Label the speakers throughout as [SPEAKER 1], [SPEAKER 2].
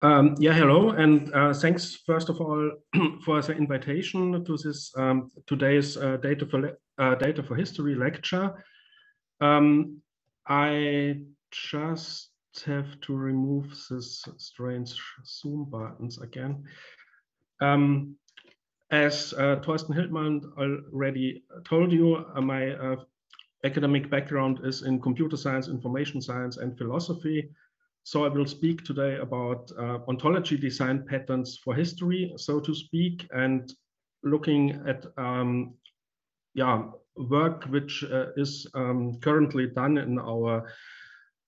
[SPEAKER 1] Um, yeah, hello, and uh, thanks first of all for the invitation to this um, today's uh, data for uh, data for history lecture. Um, I just have to remove this strange Zoom buttons again. Um, as uh, Torsten Hiltmann already told you, uh, my uh, academic background is in computer science, information science, and philosophy. So I will speak today about uh, ontology design patterns for history, so to speak, and looking at um, yeah work which uh, is um, currently done in our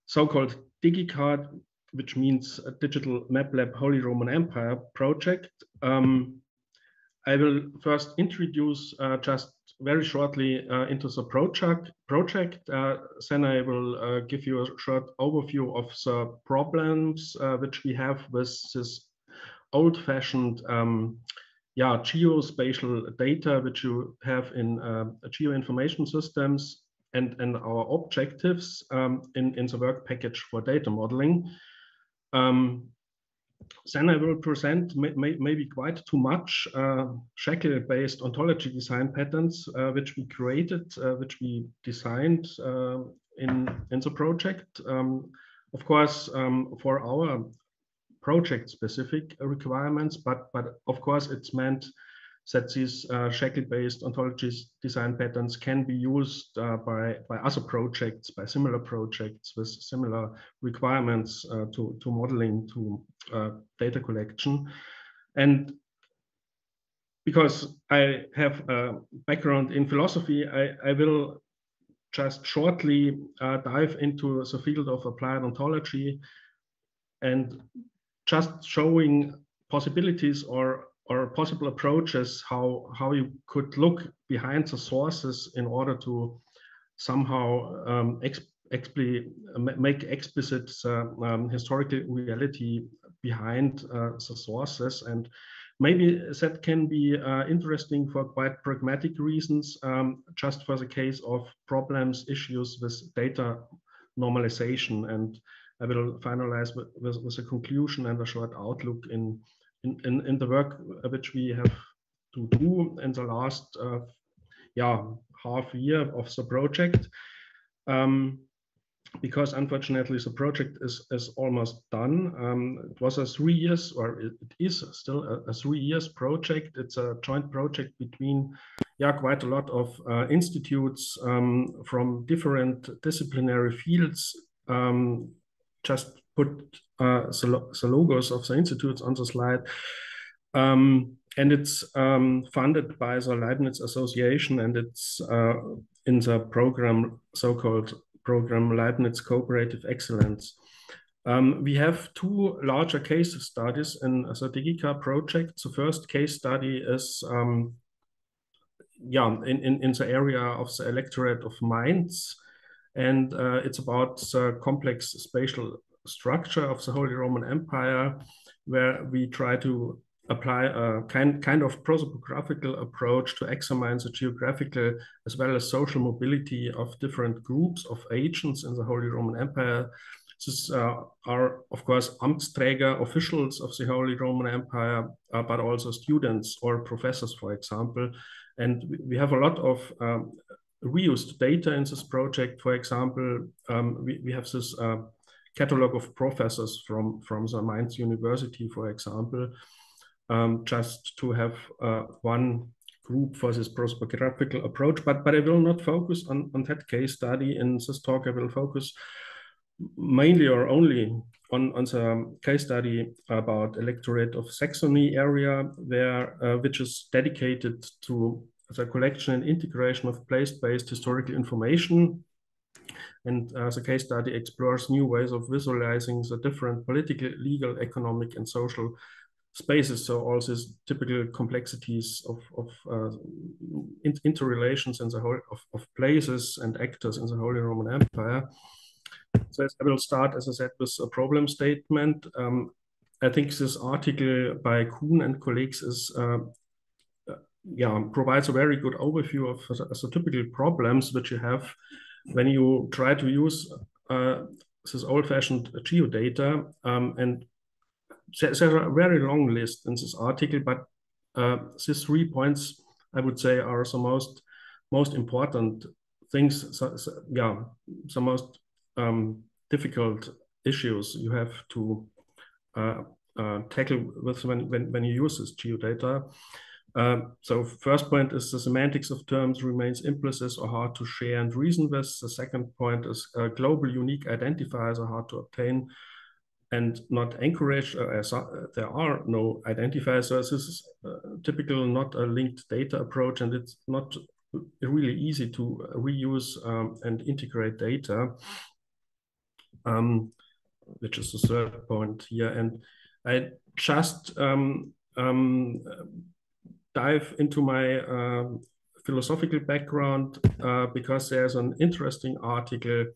[SPEAKER 1] so-called DigiKAR, which means Digital Map Lab Holy Roman Empire project. Um, I will first introduce uh, just very shortly uh, into the project. project. Uh, then I will uh, give you a short overview of the problems uh, which we have with this old-fashioned um, yeah, geospatial data which you have in uh, geoinformation systems and, and our objectives um, in, in the work package for data modeling. Um, then I will present may, may, maybe quite too much uh, SHACL-based ontology design patterns, uh, which we created, uh, which we designed uh, in, in the project. Um, of course, um, for our project-specific requirements, but, but of course it's meant that these uh, SHACL-based ontology design patterns can be used uh, by, by other projects, by similar projects with similar requirements uh, to, to modeling, to data collection. And because I have a background in philosophy, I, I will just shortly uh, dive into the field of applied ontology and just showing possibilities or or possible approaches how how you could look behind the sources in order to somehow um, make explicit uh, um, historical reality behind uh, the sources. And maybe that can be uh, interesting for quite pragmatic reasons um, just for the case of problems issues with data normalization. And I will finalize with, with, with a conclusion and a short outlook in in, in, in the work which we have to do in the last uh, yeah half year of the project um, because unfortunately the project is, is almost done. Um, it was a three years, or it is still a, a, three years project. It's a joint project between yeah, quite a lot of uh, institutes um, from different disciplinary fields. Um, just put uh, the, logos of the institutes on the slide. Um, and it's um, funded by the Leibniz Association and it's uh, in the program, so-called program Leibniz Cooperative Excellence. Um, we have two larger case studies in the DigiKAR project. The first case study is um, yeah, in, in, in the area of the electorate of Mainz. And uh, it's about the complex spatial structure of the Holy Roman Empire, where we try to apply a kind, kind of prosopographical approach to examine the geographical as well as social mobility of different groups of agents in the Holy Roman Empire. These uh, are, of course, Amtsträger, officials of the Holy Roman Empire, uh, but also students or professors, for example. And we have a lot of um, reused data in this project. For example, um, we, we have this uh, catalog of professors from, from the Mainz University, for example, um, just to have uh, one group for this approach. But, but I will not focus on, on that case study in this talk. I will focus mainly or only on, on the case study about electorate of Saxony area, where uh, which is dedicated to the collection and integration of place-based historical information and uh, the case study explores new ways of visualizing the different political, legal, economic, and social spaces. So all these typical complexities of, of uh, in, interrelations in the whole of, of places and actors in the Holy Roman Empire. So I will start, as I said, with a problem statement. Um, I think this article by Kuhn and colleagues is uh, yeah provides a very good overview of the, the typical problems which you have when you try to use uh, this old-fashioned geodata um, and there's a very long list in this article, but uh, these three points I would say are the most most important things. So, so, yeah, the most um, difficult issues you have to uh, uh, tackle with when, when when you use this geodata. Um, so first point is the semantics of terms remains implicit or hard to share and reason with. The second point is uh, global unique identifiers are hard to obtain and not encouraged uh, uh, there are no identifiers. So this is uh, typical not a linked data approach and it's not really easy to reuse um, and integrate data, um, which is the third point here. And I just um, um dive into my uh, philosophical background uh, because there's an interesting article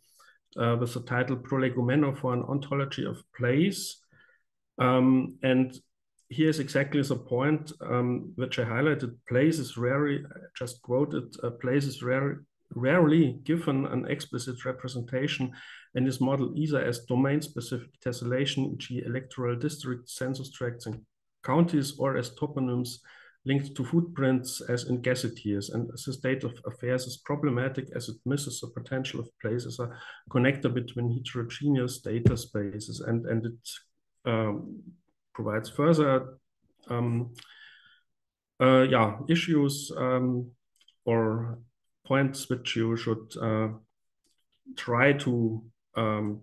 [SPEAKER 1] uh, with the title Prolegomeno for an Ontology of Place. Um, and here's exactly the point um, which I highlighted. Place is rarely, just quoted, uh, place is rare, rarely given an explicit representation in this model either as domain-specific tessellation, e.g. electoral districts, census tracts, and counties, or as toponyms linked to footprints as in gazetteers. And the state of affairs is problematic as it misses the potential of place as a connector between heterogeneous data spaces. And, and it um, provides further um, uh, yeah, issues um, or points which you should uh, try to um,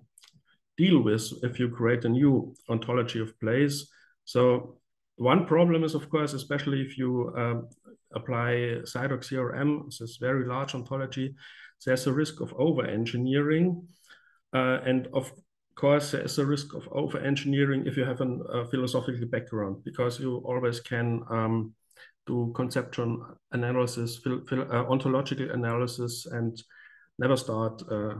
[SPEAKER 1] deal with if you create a new ontology of place. So one problem is, of course, especially if you um, apply CIDOC CRM, this very large ontology, there's a risk of over-engineering. Uh, and of course, there's a risk of over-engineering if you have a uh, philosophical background, because you always can um, do conceptual analysis, uh, ontological analysis, and never start uh,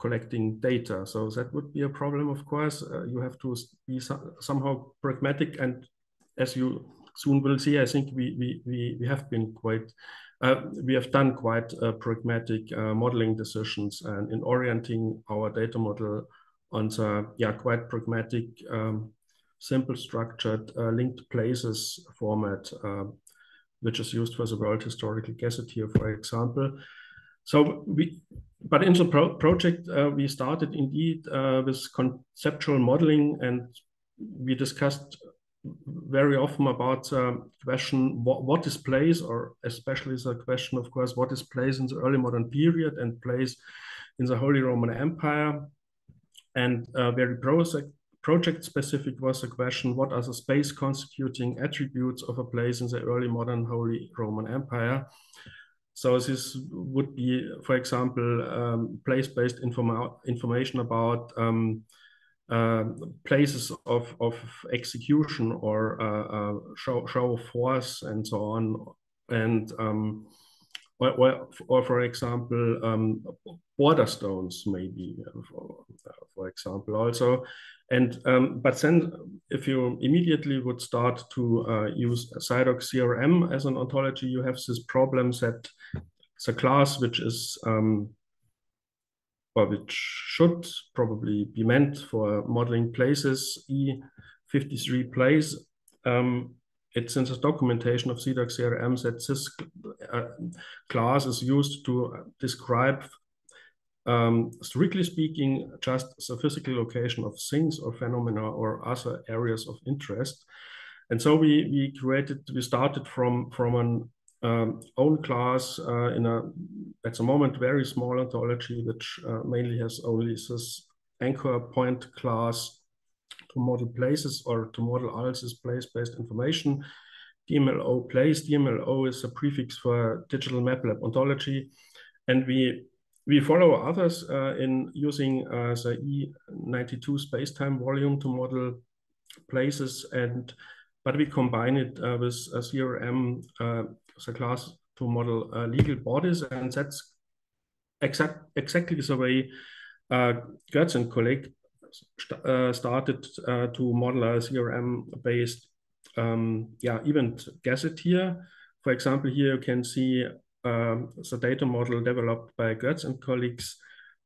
[SPEAKER 1] collecting data. So that would be a problem, of course. Uh, you have to be so somehow pragmatic and as you soon will see, I think we we we, we have been quite uh, we have done quite uh, pragmatic uh, modeling decisions and in orienting our data model on the yeah quite pragmatic um, simple structured uh, linked places format uh, which is used for the world historical gazetteer for example. So we but in the pro project uh, we started indeed with conceptual modeling and we discussed very often about the question what, what is place, or especially the question, of course, what is place in the early modern period and place in the Holy Roman Empire. And uh, very project specific was the question what are the space constituting attributes of a place in the early modern Holy Roman Empire? So this would be, for example, um, place-based informa information about um, uh, places of, of execution or uh, uh, show, show of force and so on. And um, or, or, or, for example, um, border stones, maybe, for, for example, also. And um, but then, if you immediately would start to uh, use CIDOC CRM as an ontology, you have this problem that the class which is um, which should probably be meant for modeling places, E53 place. Um, it's in the documentation of CIDOC CRM that this uh, class is used to describe, um, strictly speaking, just the physical location of things or phenomena or other areas of interest. And so we, we created, we started from, from an um, own class uh, in a, at the moment, very small ontology, which uh, mainly has only this anchor point class to model places or to model ALS's place-based information. DMLO place, DMLO is a prefix for digital map lab ontology. And we we follow others uh, in using uh, the E92 space-time volume to model places and but we combine it uh, with a CRM uh, the class to model uh, legal bodies, and that's exact, exactly the way uh, Götz and colleague st uh, started uh, to model a CRM-based um, yeah, event gazetteer. For example, here you can see um, the data model developed by Götz and colleagues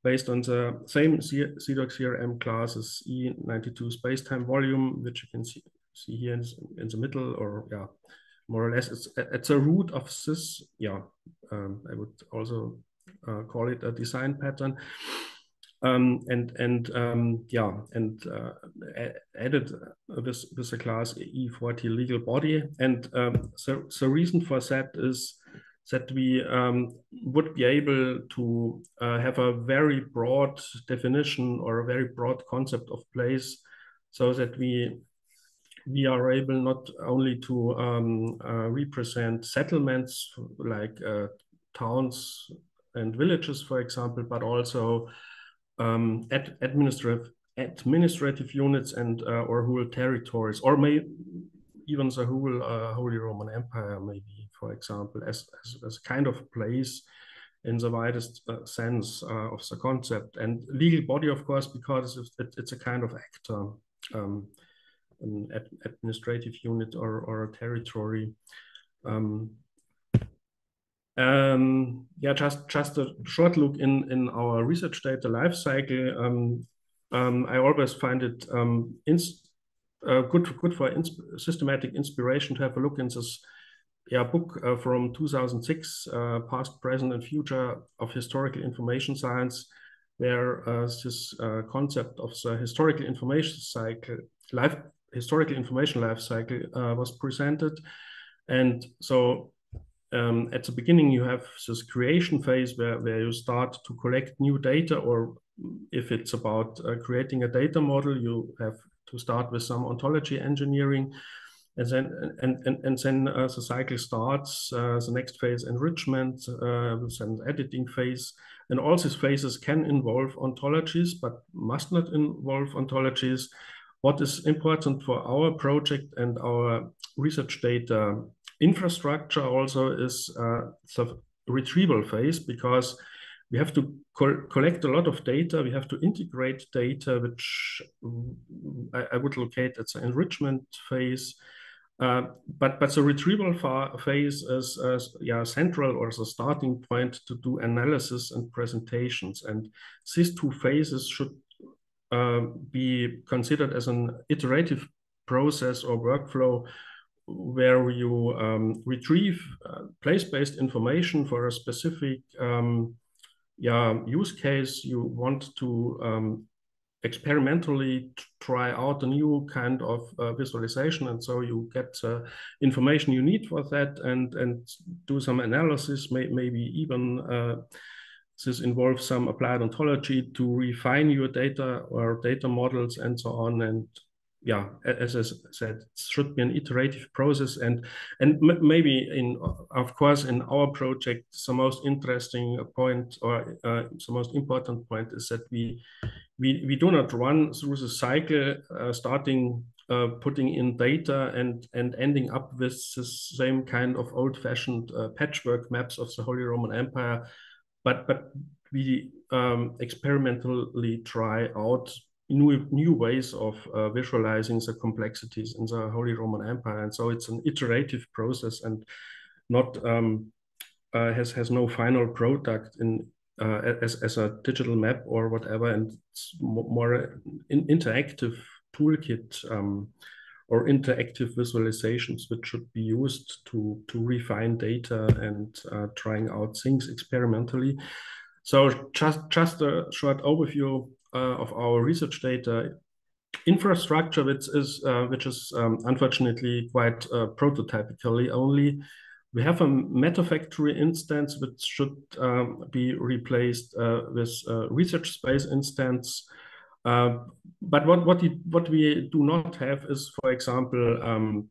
[SPEAKER 1] based on the same CIDOC CRM classes E92 space-time volume, which you can see, see here in, in the middle, or yeah, more or less it's at the root of this. Yeah, um, I would also uh, call it a design pattern. Um, and and um, yeah, and uh, added this with the class E40 legal body. And um, so the reason for that is that we um, would be able to uh, have a very broad definition or a very broad concept of place, so that we we are able not only to um, uh, represent settlements like uh, towns and villages, for example, but also um, ad administrative administrative units and uh, or whole territories, or may even the whole uh, Holy Roman Empire, maybe, for example, as, as, as kind of place in the widest uh, sense uh, of the concept. And legal body, of course, because it, it's a kind of actor. Um, an ad administrative unit or, or a territory. Um, um, yeah, just just a short look in in our research data lifecycle. Um, um, I always find it um, uh, good good for ins systematic inspiration to have a look in this yeah book uh, from 2006, uh, past, present, and future of historical information science, where uh, this uh, concept of the historical information cycle life historical information life cycle uh, was presented. And so um, at the beginning, you have this creation phase where, where you start to collect new data, or if it's about uh, creating a data model, you have to start with some ontology engineering. And then, and, and, and then uh, the cycle starts, uh, the next phase, enrichment, uh, then editing phase. And all these phases can involve ontologies, but must not involve ontologies. What is important for our project and our research data infrastructure also is uh, the retrieval phase because we have to co collect a lot of data. We have to integrate data, which I, I would locate at the enrichment phase. Uh, but but the retrieval phase is uh, yeah central or the starting point to do analysis and presentations, and these two phases should uh, be considered as an iterative process or workflow where you um, retrieve uh, place-based information for a specific um, yeah, use case. You want to um, experimentally try out a new kind of uh, visualization and so you get uh, information you need for that and and do some analysis may, maybe even uh, this involves some applied ontology to refine your data or data models and so on. And yeah, as I said, it should be an iterative process. And and maybe in of course in our project, the most interesting point or uh, the most important point is that we we we do not run through the cycle uh, starting uh, putting in data and and ending up with the same kind of old-fashioned uh, patchwork maps of the Holy Roman Empire but but we um, experimentally try out new new ways of uh, visualizing the complexities in the Holy Roman Empire, and so it's an iterative process and not um, uh, has has no final product in uh, as as a digital map or whatever, and it's more in interactive toolkit. Um, or interactive visualizations which should be used to, to refine data and uh, trying out things experimentally. So just, just a short overview uh, of our research data infrastructure, which is, uh, which is um, unfortunately quite uh, prototypically only. We have a Metaphactory instance which should um, be replaced uh, with a research space instance but what what, we, do not have is, for example, um,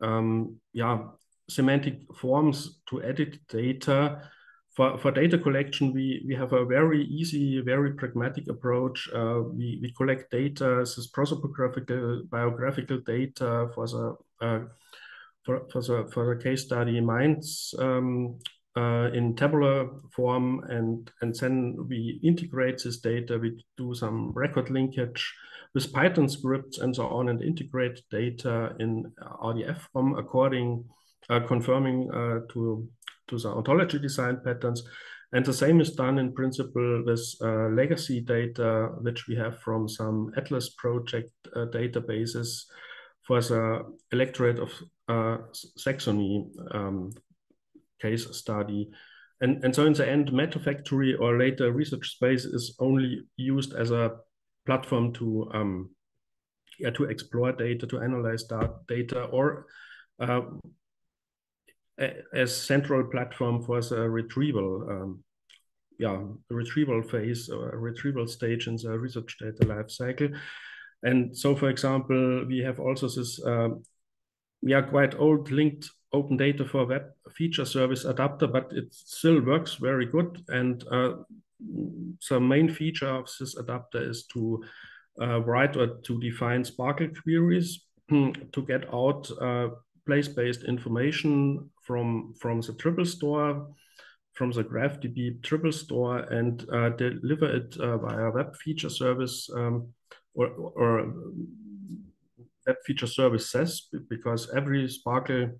[SPEAKER 1] um, yeah, semantic forms to edit data. For, for data collection, we, have a very easy, very pragmatic approach. Uh, we, collect data, this is prosopographical, biographical data for the uh, for, for the for the case study Mainz um, uh, in tabular form and, and then we integrate this data, we do some record linkage with Python scripts and so on and integrate data in RDF form according, uh, confirming uh, to, to the ontology design patterns. And the same is done in principle with uh, legacy data, which we have from some Atlas project uh, databases for the electorate of uh, Saxony um, case study. And, and so in the end, Metaphactory or later research space is only used as a platform to um, yeah, to explore data, to analyze that data, or uh, as central platform for the retrieval, um, yeah, retrieval phase or retrieval stage in the research data life cycle. And so, for example, we have also this, uh, are quite old linked open data for web feature service adapter, but it still works very good. And uh, the main feature of this adapter is to uh, write or to define SPARQL queries to get out uh, place-based information from, from the triple store, from the GraphDB triple store, and uh, deliver it uh, via web feature service um, or, or web feature service says, because every SPARQL,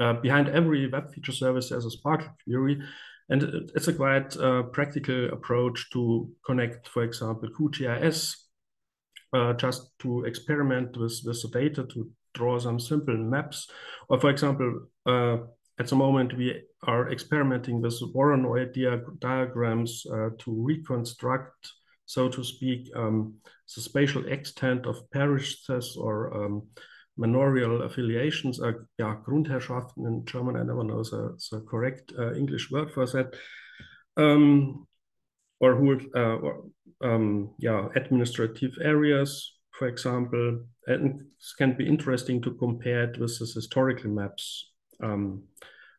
[SPEAKER 1] uh, behind every web feature service, there's a SPARQL query. And it's a quite uh, practical approach to connect, for example, QGIS, uh, just to experiment with, with the data to draw some simple maps. Or for example, uh, at the moment we are experimenting with Voronoi dia diagrams uh, to reconstruct, so to speak, um, the spatial extent of parishes or um, manorial affiliations, uh, yeah, Grundherrschaften in German, I never know the, the correct uh, English word for that. Um, or who, uh, um, yeah, administrative areas, for example, and it can be interesting to compare it with historical maps. Um,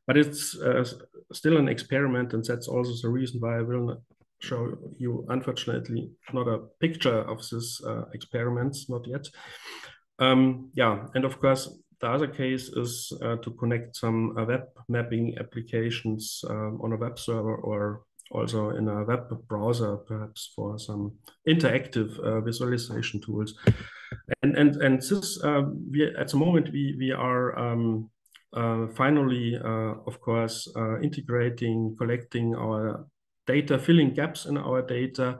[SPEAKER 1] but it's uh, still an experiment, and that's also the reason why I will not show you, unfortunately, not a picture of this uh, experiments, not yet. Um, yeah, and of course, the other case is uh, to connect some uh, web mapping applications um, on a web server or also in a web browser, perhaps for some interactive uh, visualization tools. And and and this uh, we at the moment we we are um, uh, finally, uh, of course, uh, integrating, collecting our data, filling gaps in our data,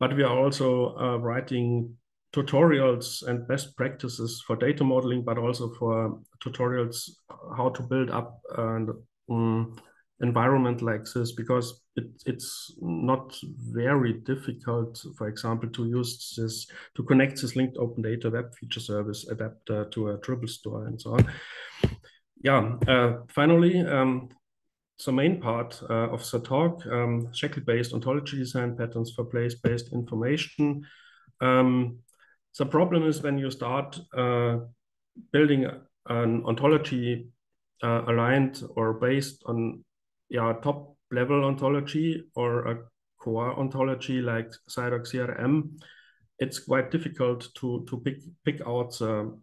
[SPEAKER 1] but we are also writing tutorials and best practices for data modeling, but also for tutorials how to build up an um, environment like this because it, it's not very difficult, for example, to use this, to connect this linked open data web feature service adapter to a triple store and so on. Yeah, uh, finally, um, the main part uh, of the talk, um, SHACL-based ontology design patterns for place-based information. Um, the problem is when you start uh, building an ontology uh, aligned or based on yeah, top level ontology or a core ontology like CIDOC CRM, it's quite difficult to, to pick, pick out the,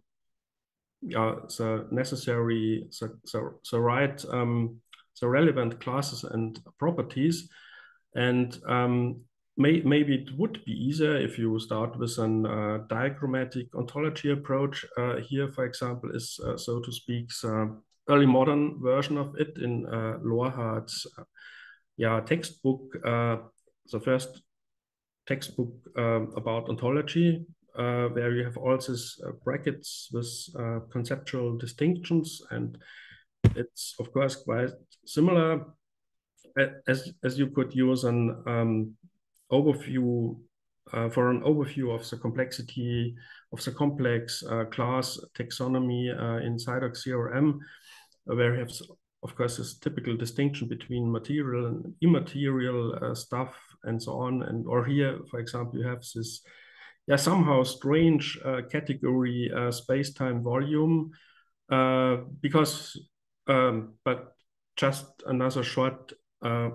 [SPEAKER 1] yeah, the necessary, the, the, the right, um, the relevant classes and properties. And um, may, maybe it would be easier if you start with an uh, diagrammatic ontology approach. Uh, here, for example, is, uh, so to speak, the early modern version of it in uh, Lorhard's uh, yeah, textbook, uh, the first textbook uh, about ontology, uh, where you have all these uh, brackets with uh, conceptual distinctions. And it's, of course, quite similar as, as you could use an um, overview for an overview of the complexity of the complex class taxonomy inside of CRM where you have, of course, this typical distinction between material and immaterial uh, stuff and so on. And or here, for example, you have this, yeah, somehow strange uh, category uh, space-time volume, uh, because, um, but just another short uh,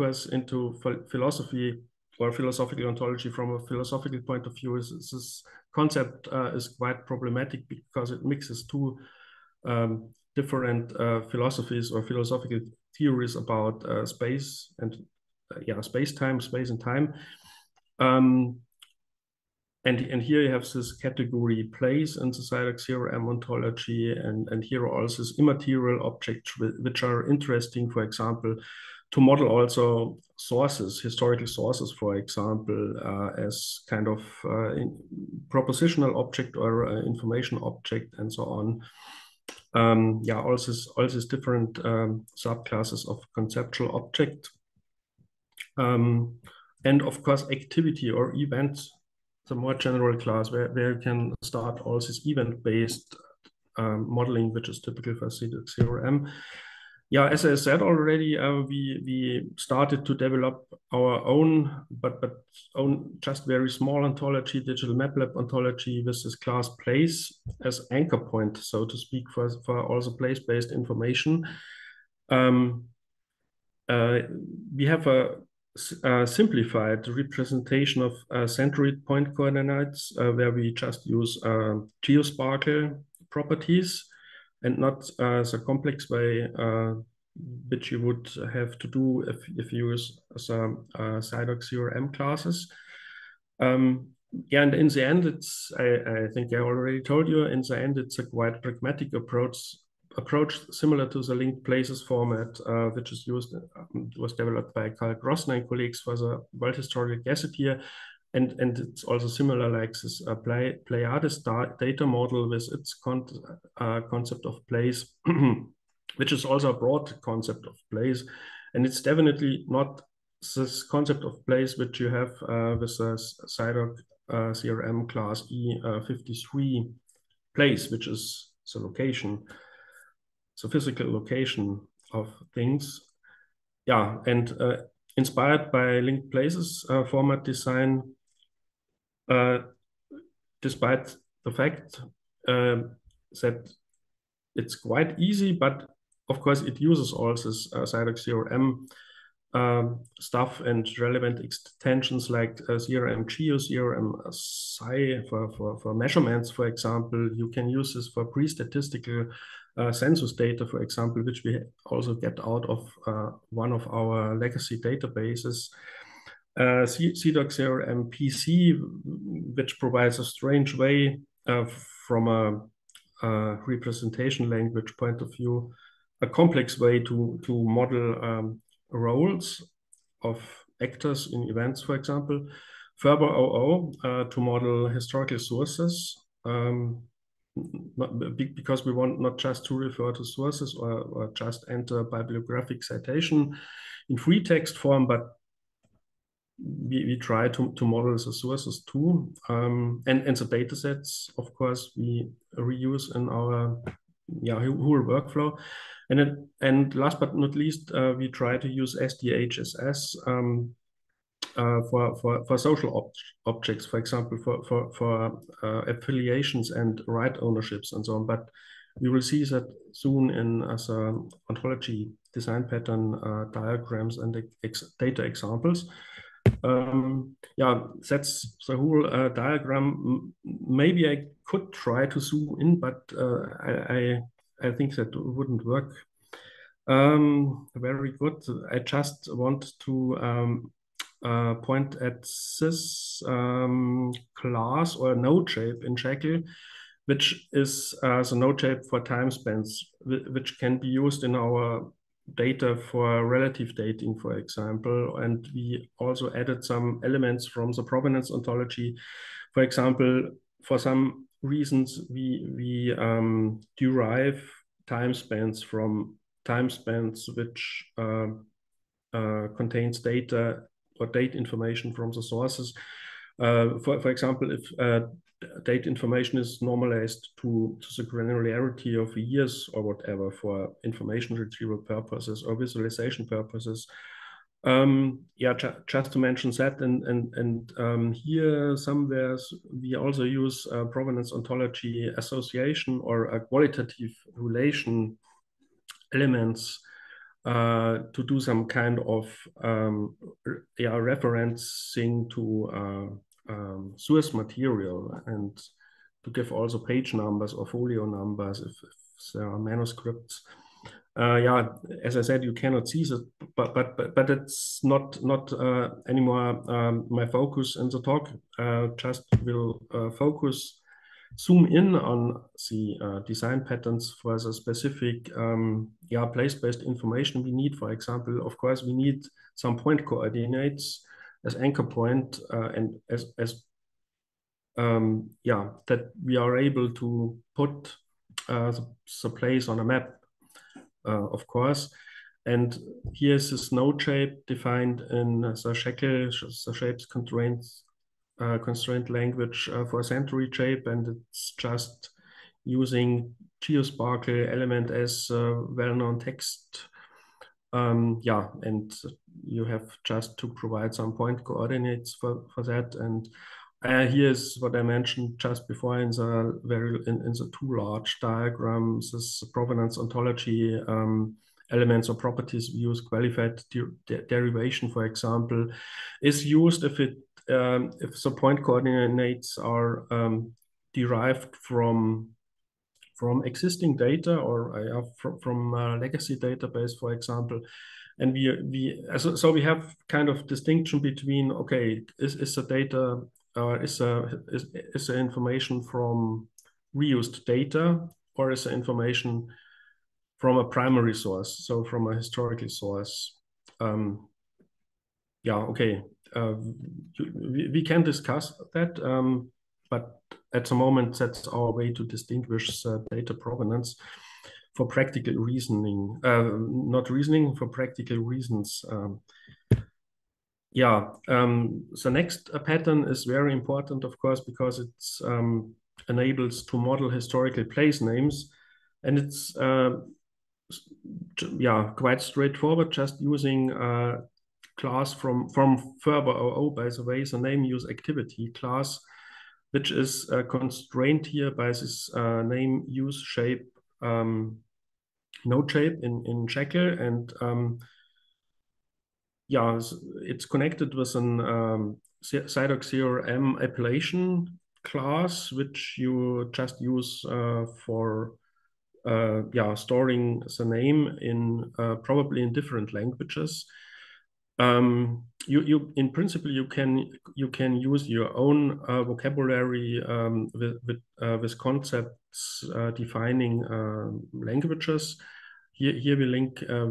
[SPEAKER 1] excursus into philosophy or philosophical ontology from a philosophical point of view is this concept uh, is quite problematic because it mixes two um, different uh, philosophies or philosophical theories about uh, space and uh, yeah, space time, space and time. Um, and, and here you have this category place in the CIDOC CRM ontology, and, and here are also immaterial objects which are interesting, for example, to model also sources, historical sources, for example, uh, as kind of uh, propositional object or uh, information object and so on. Um, yeah, all these, all these different um, subclasses of conceptual object. Um, and of course, activity or events, the more general class where, where you can start all this event-based um, modeling, which is typical for CRM yeah, as I said already, uh, we we started to develop our own, but but own just very small ontology, digital map lab ontology with this class place as anchor point, so to speak, for for all the place-based information. Um, uh, we have a, a, simplified representation of uh, centroid point coordinates uh, where we just use uh, GeoSPARQL properties and not uh, the complex way uh, which you would have to do if, if you use some uh, CIDOC CRM classes. Um, yeah, and in the end, it's I, I think I already told you. In the end, it's a quite pragmatic approach approach similar to the linked places format, uh, which is used um, was developed by Karl Grossner and colleagues for the World Historical Gazetteer and and it's also similar like this uh, play Pleiades data model with its con uh, concept of place, which is also a broad concept of place, and it's definitely not this concept of place which you have uh, with the CIDOC uh, CRM class E53 uh, place, which is the location, the physical location of things. Yeah, and uh, inspired by linked places uh, format design, despite the fact uh, that it's quite easy, but of course it uses all this uh, CIDOC CRM um, stuff and relevant extensions like uh, CRM Geo, CRM Sci for, for, for measurements, for example. You can use this for pre-statistical uh, census data, for example, which we also get out of uh, one of our legacy databases uh, CIDOC PC, which provides a strange way uh, from a, a, representation language point of view, a complex way to, to model um, roles of actors in events, for example. FRBRoo uh, to model historical sources, um, not, because we want not just to refer to sources or, or just enter bibliographic citation in free text form, but we, we try to, to model the sources too. Um, and, and the data sets, of course, we reuse in our yeah, whole workflow. And, then, and last but not least, uh, we try to use SDHSS um, uh, for, for, for social ob objects, for example, for, for, for uh, affiliations and right ownerships and so on. But we will see that soon in as a ontology design pattern uh, diagrams and ex data examples. Um, yeah, that's the whole uh, diagram. Maybe I could try to zoom in, but uh, I, I, I think that wouldn't work. Um, very good. I just want to um, uh, point at this um, class or node shape in SHACL, which is uh, the node shape for time spans, which can be used in our data for relative dating, for example, and we also added some elements from the provenance ontology. For example, for some reasons, we, we um, derive time spans from time spans which uh, uh, contains data or date information from the sources. Uh, for, for example, if date information is normalized to, to the granularity of years or whatever for information retrieval purposes or visualization purposes. Um, yeah, ju just to mention that, and and and um, here somewhere we also use uh, provenance ontology association or a qualitative relation elements uh, to do some kind of um, yeah referencing to uh, um, source material and to give also page numbers or folio numbers if, if there are manuscripts. Uh, yeah, as I said, you cannot see it, but but but, but it's not not uh, anymore um, my focus in the talk. Uh, just will uh, focus zoom in on the uh, design patterns for the specific um, yeah, place-based information we need. For example, of course, we need some point coordinates as anchor point uh, and as, as um, yeah, that we are able to put uh, the, the place on a map, uh, of course. And here's this node shape defined in the SHACL, the shapes constraints uh, constraint language uh, for a centroid shape, and it's just using GeoSPARQL element as well-known text. Um, yeah, and you have just to provide some point coordinates for, for that. And uh, here's what I mentioned just before in the very in, in the two large diagrams, this provenance ontology um, elements or properties use qualified de de derivation, for example, is used if it um, if the point coordinates are um, derived from from existing data or uh, from, from a legacy database, for example. And we, we so, so we have kind of distinction between, okay, is, is the data, uh, is, a, is, is the information from reused data or is the information from a primary source, so from a historical source? Um, yeah, okay, uh, we, we can discuss that, um, but at the moment, that's our way to distinguish uh, data provenance for practical reasoning, uh, not reasoning, for practical reasons. Um, yeah, um, the next pattern is very important, of course, because it um, enables to model historical place names. And it's, uh, yeah, quite straightforward, just using uh, class from from FRBRoo, by the way, the name use activity class, which is uh, constrained here by this uh, name use shape um, node shape in in SHACL, and um, yeah, it's connected with an um, M appellation class, which you just use uh, for uh, yeah storing the name in uh, probably in different languages um, you, you in principle you can you can use your own uh, vocabulary um, with with, uh, with concepts uh, defining uh, languages. Here, here we link uh,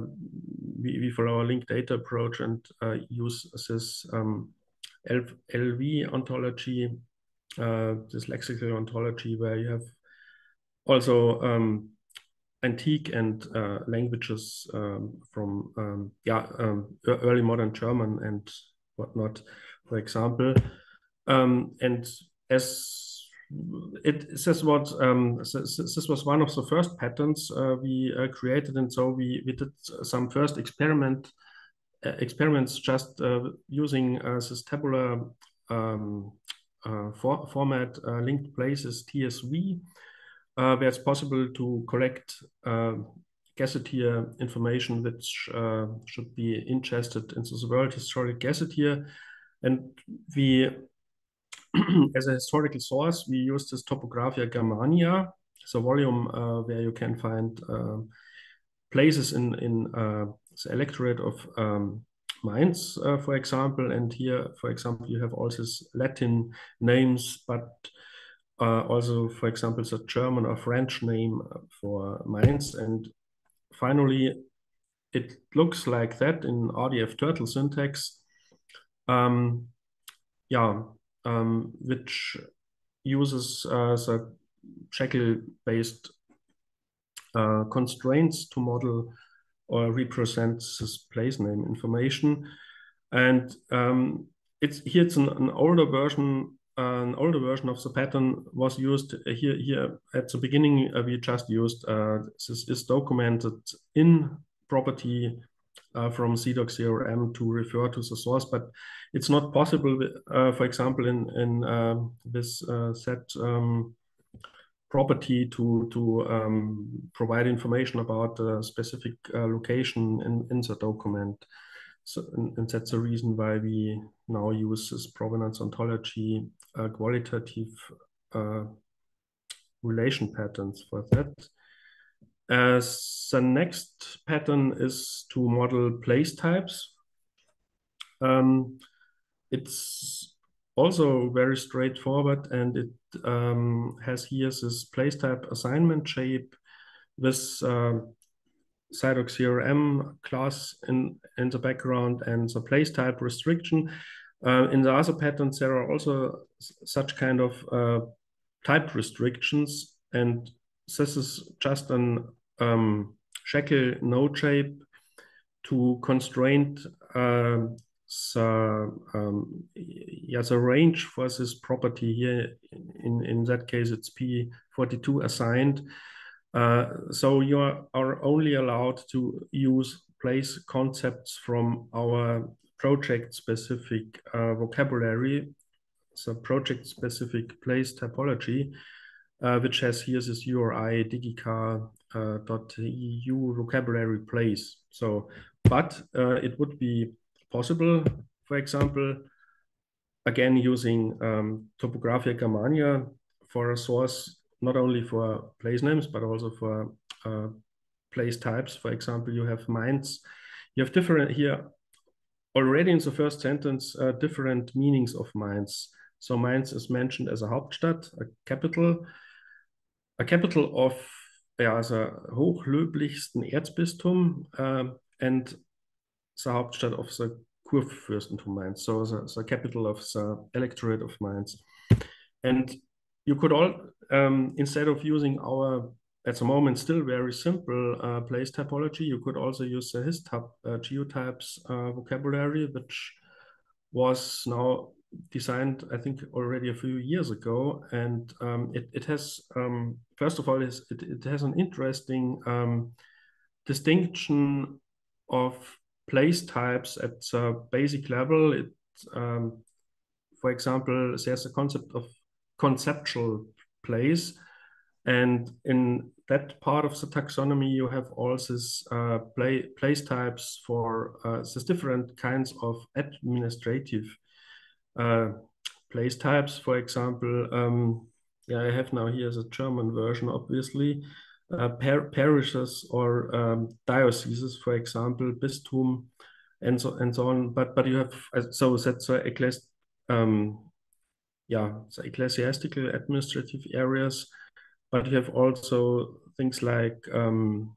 [SPEAKER 1] we, we follow our linked data approach and uh, use this um, LV ontology, this lexical ontology, where you have also um, antique and uh, languages um, from um, yeah um, early modern German and whatnot, for example. Um, and as it says what um, this was one of the first patterns uh, we uh, created, and so we we did some first experiment uh, experiments just uh, using uh, this tabular for, format linked places TSV uh, where it's possible to collect uh, gazetteer information which uh, should be ingested into the world historical gazetteer. And we, as a historical source, we use this Topographia Germaniae, it's a volume uh, where you can find uh, places in, in uh, the electorate of um, Mainz, for example. And here, for example, you have all these Latin names, but uh, also, for example, the German or French name for Mainz. And finally, it looks like that in RDF turtle syntax. Um, yeah, um, which uses uh, the SHACL-based uh, constraints to model or represent this place name information. And um, it's here it's an, an older version an older version of the pattern was used here. Here at the beginning, uh, we just used uh, this is documented in property uh, from CIDOC CRM to refer to the source, but it's not possible. Uh, for example, in in um, this uh, set um, property to to um, provide information about a specific uh, location in in the document. So, and, and, that's the reason why we now uses provenance ontology uh, qualitative uh, relation patterns for that. As the next pattern is to model place types. Um, it's also very straightforward, and it um, has here this place type assignment shape with uh, CRM class in, in the background and the place type restriction. Uh, in the other patterns, there are also such kind of uh, type restrictions, and this is just an um, SHACL node shape to constrain uh, the um, yeah the range for this property here. In in that case, it's p42 assigned. Uh, so you are, are only allowed to use place concepts from our project-specific uh, vocabulary, so project-specific place typology, uh, which has here this URI DigiKAR uh, vocabulary place. So, but uh, it would be possible, for example, again using um, Topographia Germaniae for a source, not only for place names, but also for uh, place types. For example, you have Mainz. You have different here already in the first sentence, uh, different meanings of Mainz. So Mainz is mentioned as a Hauptstadt, a capital, a capital of ja, the hochlöblichsten Erzbistum uh, and the Hauptstadt of the Kurfürstentum Mainz, so the, the capital of the electorate of Mainz. And you could all, um, instead of using our, at the moment, still very simple uh, place typology, you could also use the HisType uh, geotypes uh, vocabulary, which was now designed, I think, already a few years ago. And um, it, it has, um, first of all, it, it has an interesting um, distinction of place types at the basic level. It, um, for example, there's a concept of conceptual place. And in that part of the taxonomy, you have all these uh, play, place types for uh, these different kinds of administrative uh, place types. For example, um, yeah, I have now here the German version, obviously uh, par parishes or um, dioceses, for example, bistum, and so and so on. But but you have uh, so that's uh, ecclesi um, yeah, the ecclesiastical administrative areas, but you have also things like um,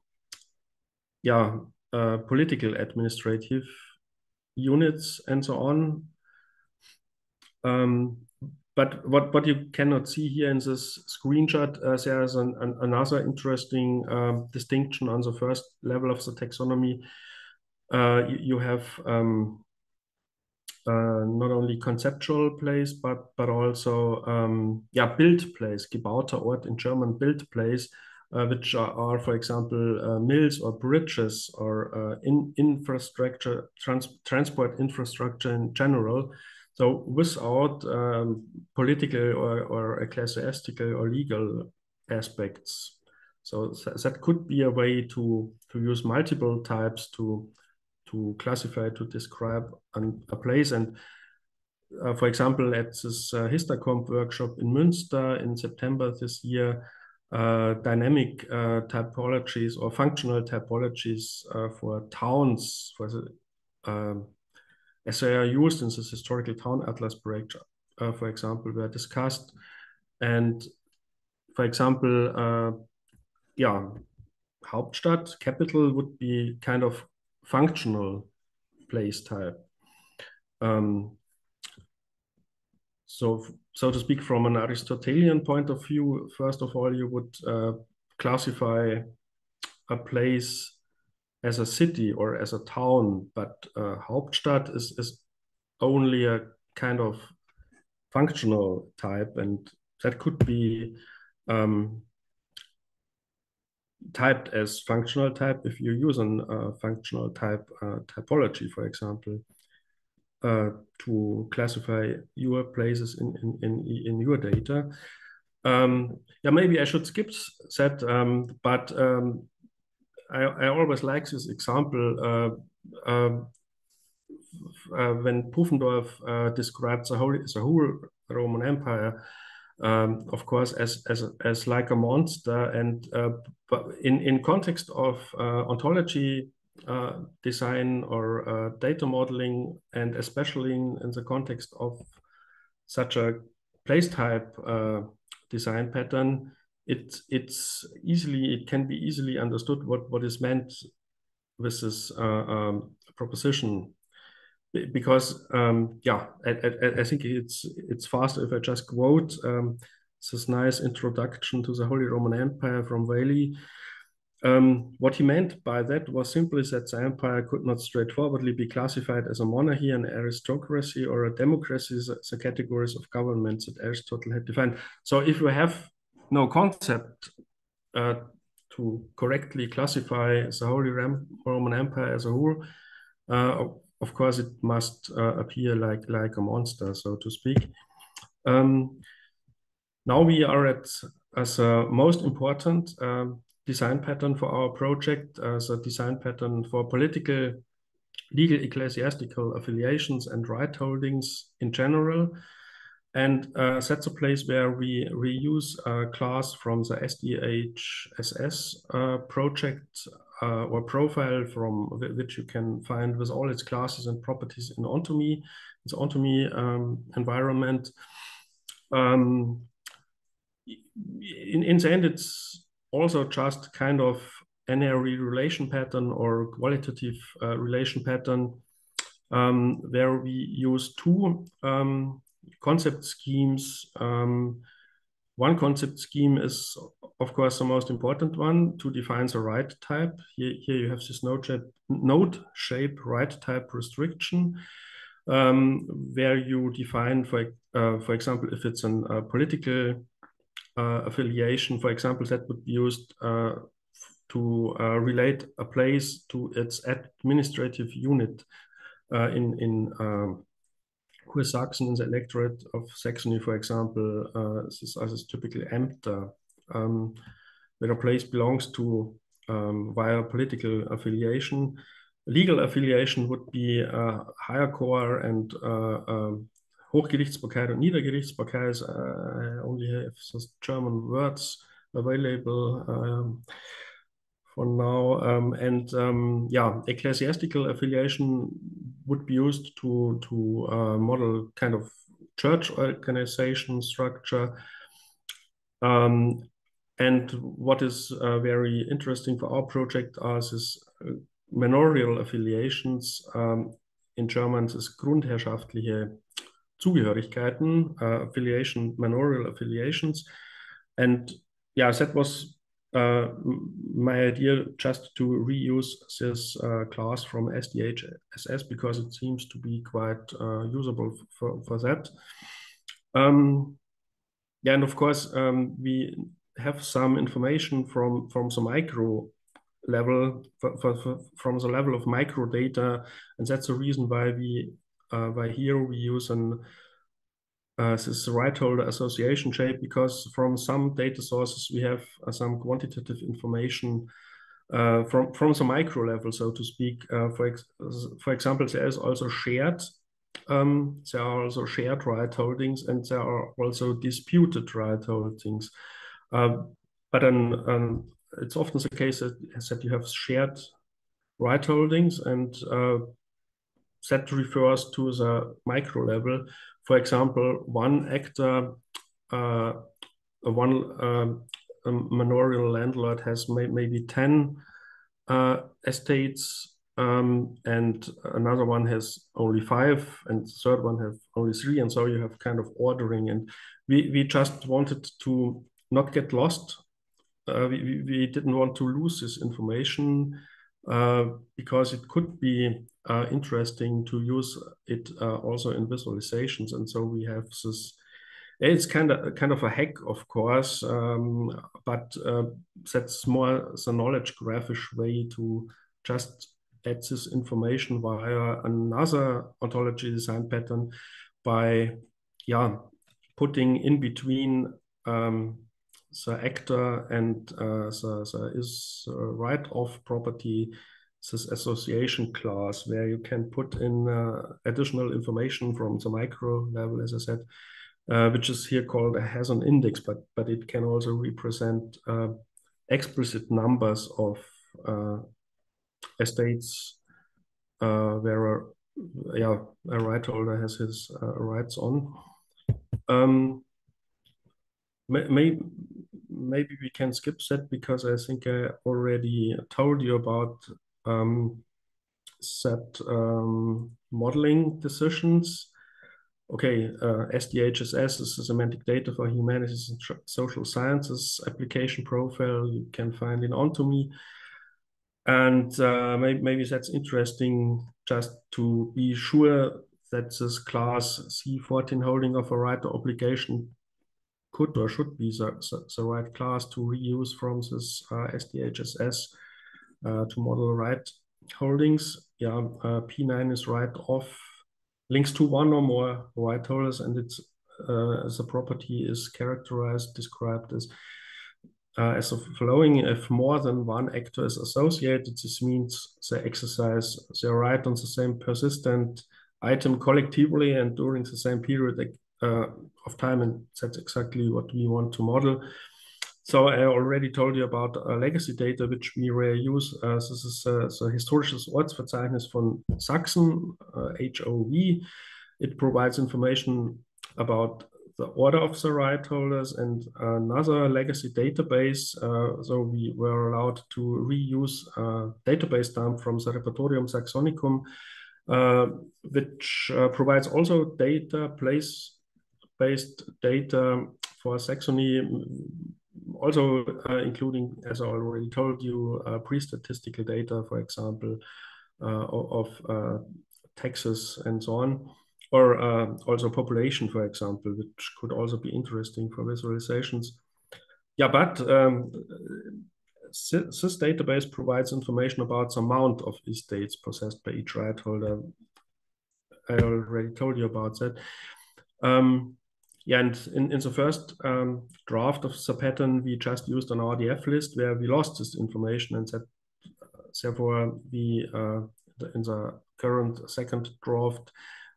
[SPEAKER 1] yeah, uh, political administrative units and so on. Um, but what, what you cannot see here in this screenshot, uh, there's an, an, another interesting um, distinction on the first level of the taxonomy. Uh, you, you, have um, uh, not only conceptual place, but but also um, yeah, built place, gebauter Ort in German, built place, uh, which are, are, for example, uh, mills or bridges or uh, in infrastructure, trans transport infrastructure in general. So without um, political or, or ecclesiastical or legal aspects. So th that could be a way to, to use multiple types to, to classify, to describe an, a place. And uh, for example, at this uh, Histacomp workshop in Münster in September this year, uh, dynamic uh, typologies or functional typologies uh, for towns, for the um, as they are used in this historical town atlas project, uh, for example, were discussed. And for example, yeah, Hauptstadt, capital would be kind of functional place type. Um, so, so to speak, from an Aristotelian point of view, first of all, you would uh, classify a place as a city or as a town, but uh, Hauptstadt is, is only a kind of functional type, and that could be um, typed as functional type if you use a uh, functional type uh, typology, for example, uh, to classify your places in, in, in, in your data. Um, yeah, maybe I should skip that, um, but um, I, I always like this example uh, um, uh, when Pufendorf uh, describes the whole, the whole Roman Empire, um, of course, as, as, as like a monster. And uh, but in, in context of uh, ontology uh, design or data modeling, and especially in, in the context of such a place type design pattern, it it's easily it can be easily understood what what is meant with this uh, um, proposition because um, yeah I, I, I, think it's it's faster if I just quote um, this nice introduction to the Holy Roman Empire from Whaley um, what he meant by that was simply that the empire could not straightforwardly be classified as a monarchy, an aristocracy, or a democracy, the categories of governments that Aristotle had defined. So if we have no concept uh, to correctly classify the Holy Roman Empire as a whole, uh, of course it must uh, appear like, like a monster, so to speak. Um, now we are at as a most important um, design pattern for our project as a design pattern for political, legal, ecclesiastical affiliations and right holdings in general. And uh, that's a place where we reuse a class from the SDHSS uh, project uh, or profile from which you can find with all its classes and properties in OntoME, its OntoME um, environment. Um, in, in the end, it's also just kind of n-ary relation pattern or qualitative uh, relation pattern um, where we use two um, concept schemes. Um, one concept scheme is, of course, the most important one to define the right type. Here, here you have this node shape, node shape right type restriction, um, where you define, for, uh, for example, if it's a uh, political uh, affiliation, for example, that would be used uh, to uh, relate a place to its administrative unit in in in the electorate of Saxony, for example, uh, this is, typically Ämter, um, where a place belongs to um, via political affiliation. Legal affiliation would be a higher core and uh, um, Hochgerichtsbarkeit and Niedergerichtsbarkeit. I only have German words available for now. Um, and um, yeah, ecclesiastical affiliation would be used to to uh, model kind of church organization structure. Um, and what is uh, very interesting for our project are these uh, manorial affiliations. Um, in German is grundherrschaftliche Zugehörigkeiten, uh, affiliation, manorial affiliations. And yeah, that was uh, my idea just to reuse this uh, class from SDHSS because it seems to be quite uh, usable for, for that. Um, yeah, and of course, um, we have some information from, from the micro level, for, for, from the level of micro data, and that's the reason why we uh, why here we use an uh, this right holder association shape because from some data sources we have uh, some quantitative information uh, from from the micro level, so to speak. Uh, for ex for example, there is also shared um, there are also shared right holdings and there are also disputed right holdings. Uh, but then um, it's often the case that, that you have shared right holdings and uh, that refers to the micro level. For example, one actor, uh, one um, manorial landlord has may maybe 10 uh, estates um, and another one has only five and the third one have only three and so you have kind of ordering. And we, we just wanted to not get lost. Uh, we, we didn't want to lose this information because it could be uh, interesting to use it uh, also in visualizations. And so we have this. It's kind of kind of a hack, of course, um, but uh, that's more the knowledge graphish way to just add this information via another ontology design pattern by, yeah, putting in between um, the actor and uh, the, the is right of property this association class where you can put in uh, additional information from the micro level, as I said, uh, which is here called a has an index, but but it can also represent uh, explicit numbers of uh, estates uh, where a, yeah, a right holder has his uh, rights on. um, may, maybe we can skip that because I think I already told you about um, set um, modeling decisions. Okay, uh, SDHSS is a semantic data for humanities and social sciences application profile you can find in OntoME. And uh, maybe, maybe that's interesting just to be sure that this class C14 holding of a right obligation could or should be the, the, the right class to reuse from this uh, SDHSS uh, to model right holdings. Yeah, uh, P9 is right off links to one or more right holders, and it's uh, the property is characterized, described as uh, as of following. If more than one actor is associated, this means they exercise their right on the same persistent item collectively and during the same period uh, of time, and that's exactly what we want to model. So I already told you about uh, legacy data, which we reuse. Uh, this is uh, the Historisches Ortsverzeichnis von Sachsen, HOV. Uh, it provides information about the order of the right holders and another legacy database. Uh, so we were allowed to reuse a database dump from the Repertorium Saxonicum, uh, which uh, provides also data place-based data for Saxony, also uh, including, as I already told you, uh, pre-statistical data, for example, uh, of taxes and so on or also population, for example, which could also be interesting for visualizations. Yeah, but um, this database provides information about the amount of estates possessed by each right holder. I already told you about that. Um, yeah, and in, in the first um, draft of the pattern, we just used an RDF list where we lost this information and that therefore we, uh, in the current second draft,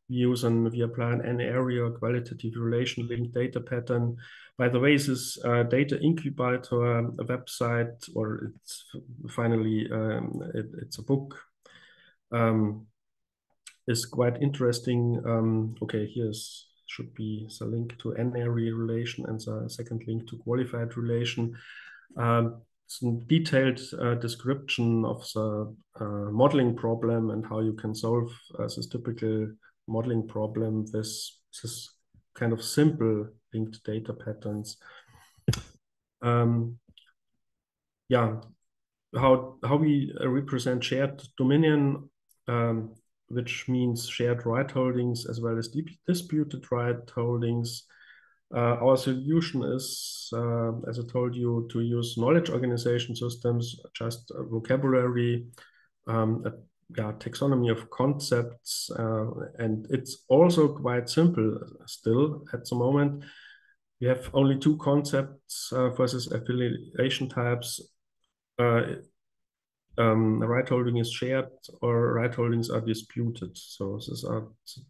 [SPEAKER 1] we use and we apply an n-ary qualitative relation linked data pattern. By the way, this uh, data incubator um, website, or it's finally um, it, it's a book, um, is quite interesting. Um, okay, here's should be the link to n-ary relation and the second link to qualified relation. Um, some detailed uh, description of the uh, modeling problem and how you can solve uh, this typical modeling problem with this kind of simple linked data patterns. Um, yeah, how how we represent shared dominion, um, which means shared right holdings as well as disputed right holdings. Uh, our solution is, uh, as I told you, to use knowledge organization systems, just vocabulary, um, a yeah, taxonomy of concepts, uh, and it's also quite simple still at the moment. We have only two concepts uh, versus affiliation types. Um, right holding is shared or right holdings are disputed. So these are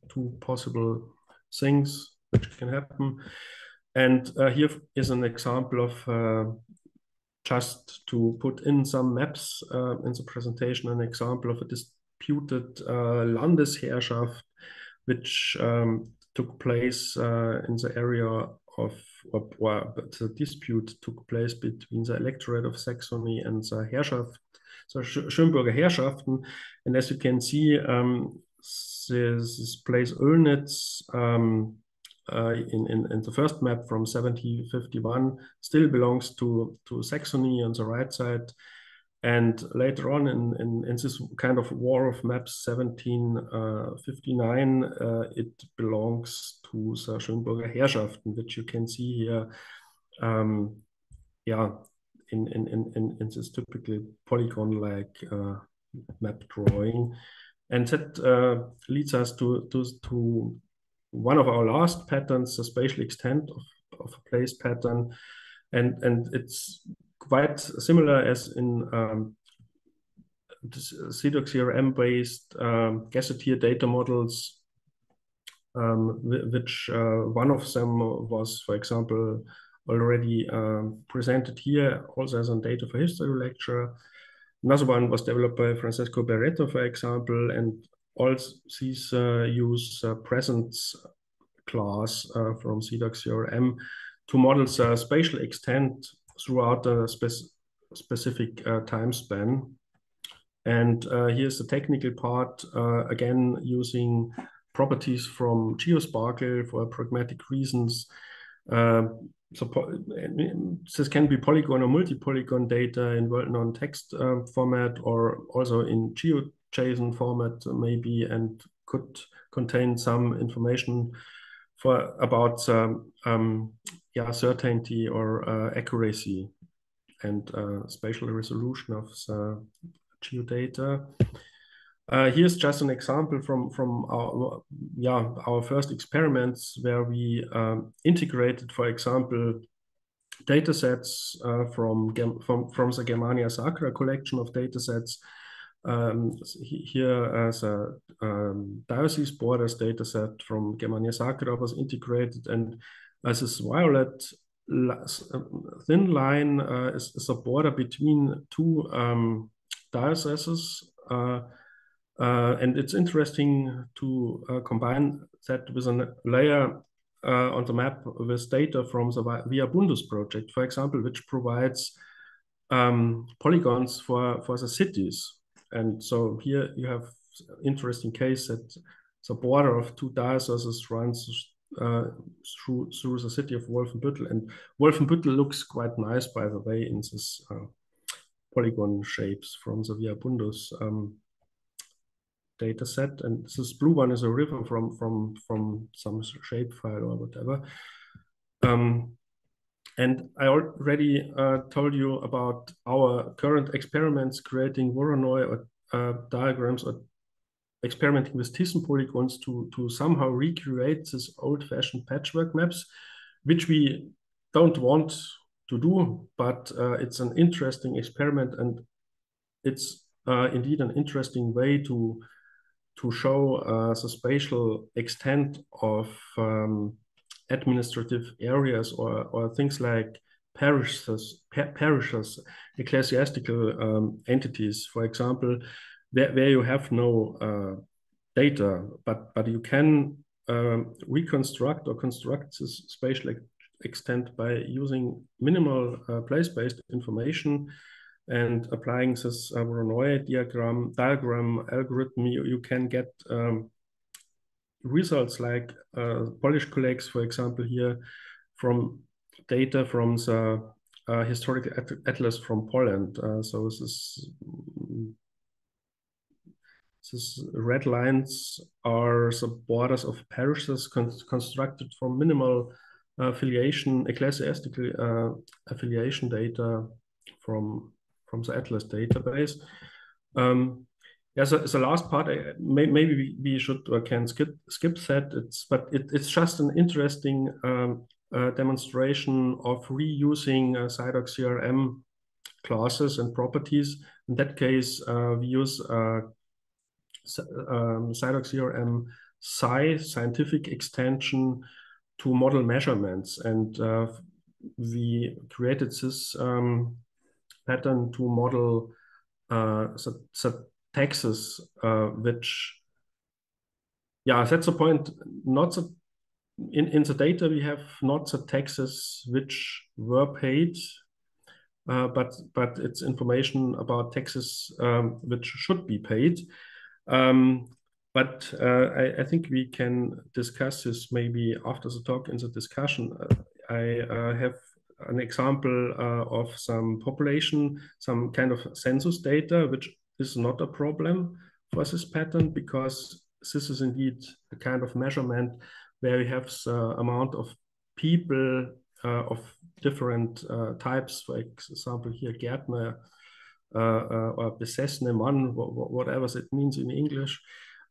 [SPEAKER 1] two possible things which can happen. And uh, here is an example of uh, just to put in some maps uh, in the presentation, an example of a disputed uh, Landesherrschaft, which um, took place uh, in the area of, or, or the dispute took place between the electorate of Saxony and the Herrschaft, so Schönburger Herrschaften. And as you can see, um, this, this place Oelnitz um, uh, in, in, in the first map from 1751 still belongs to, to Saxony on the right side. And later on in, in, in this kind of war of maps 1759, uh, uh, it belongs to the Schönburger Herrschaften, which you can see here. Um, yeah, in, in, in, in this typical polygon-like uh, map drawing. And that uh, leads us to, to, to one of our last patterns, the spatial extent of, of a place pattern. And, and it's quite similar as in um, CIDOC based um, gazetteer data models, um, which uh, one of them was, for example, already um, presented here also as a data for history lecture. Another one was developed by Francesco Beretta, for example, and all these uh, use uh, presence class uh, from CIDOC to model the spatial extent throughout a spe specific uh, time span. And uh, here's the technical part, uh, again, using properties from GeoSPARQL for pragmatic reasons. Uh, so this can be polygon or multi-polygon data in well-known text uh, format or also in GeoJSON format maybe and could contain some information for about um, um, yeah certainty or uh, accuracy and uh, spatial resolution of the geodata. Uh, here's just an example from from our yeah our first experiments where we um, integrated, for example, data sets uh, from, from from the Germania Sacra collection of data sets. Um, here, as a um, diocese borders data set from Germania Sacra was integrated, and as this violet thin line uh, is, is, a border between two um, dioceses. Uh, and it's interesting to uh, combine that with a layer uh, on the map with data from the Viabundus project, for example, which provides um, polygons for, for the cities. And so here you have interesting case that the border of two dioceses runs uh, through through the city of Wolfenbüttel, and Wolfenbüttel looks quite nice, by the way, in this uh, polygon shapes from the Viabundus um, data set. And this blue one is a river from from from some shapefile or whatever. Um, and I already uh, told you about our current experiments creating Voronoi or uh, diagrams or experimenting with Thiessen polygons to, to somehow recreate these old-fashioned patchwork maps, which we don't want to do, but uh, it's an interesting experiment and it's uh, indeed an interesting way to to show uh, the spatial extent of um, administrative areas or, or things like parishes, parishes ecclesiastical um, entities, for example, where, where you have no uh, data, but, but you can um, reconstruct or construct this spatial extent by using minimal uh, place-based information and applying this uh, diagram, diagram algorithm, you, you can get um, results like uh, Polish colleagues, for example, here from data from the uh, historical at atlas from Poland. Uh, so this is these red lines are the borders of parishes con constructed from minimal affiliation, ecclesiastical uh, affiliation data from from the Atlas database. Um, yeah, so the last part, I, may, maybe we, should or can skip skip that. It's but it, it's just an interesting um, uh, demonstration of reusing uh, CRM classes and properties. In that case, uh, we use uh, um, CRM Sci scientific extension to model measurements, and uh, we created this um, pattern to model uh, taxes, uh, which, yeah, that's the point. Not the in in the data we have not the taxes which were paid, uh, but but it's information about taxes um, which should be paid. Um, but uh, I, I, think we can discuss this maybe after the talk in the discussion. I uh, have an example uh, of some population, some kind of census data, which is not a problem for this pattern because this is indeed a kind of measurement where we have the amount of people uh, of different uh, types, for example, here Gärtner uh, uh, or besessene Mann, whatever it means in English.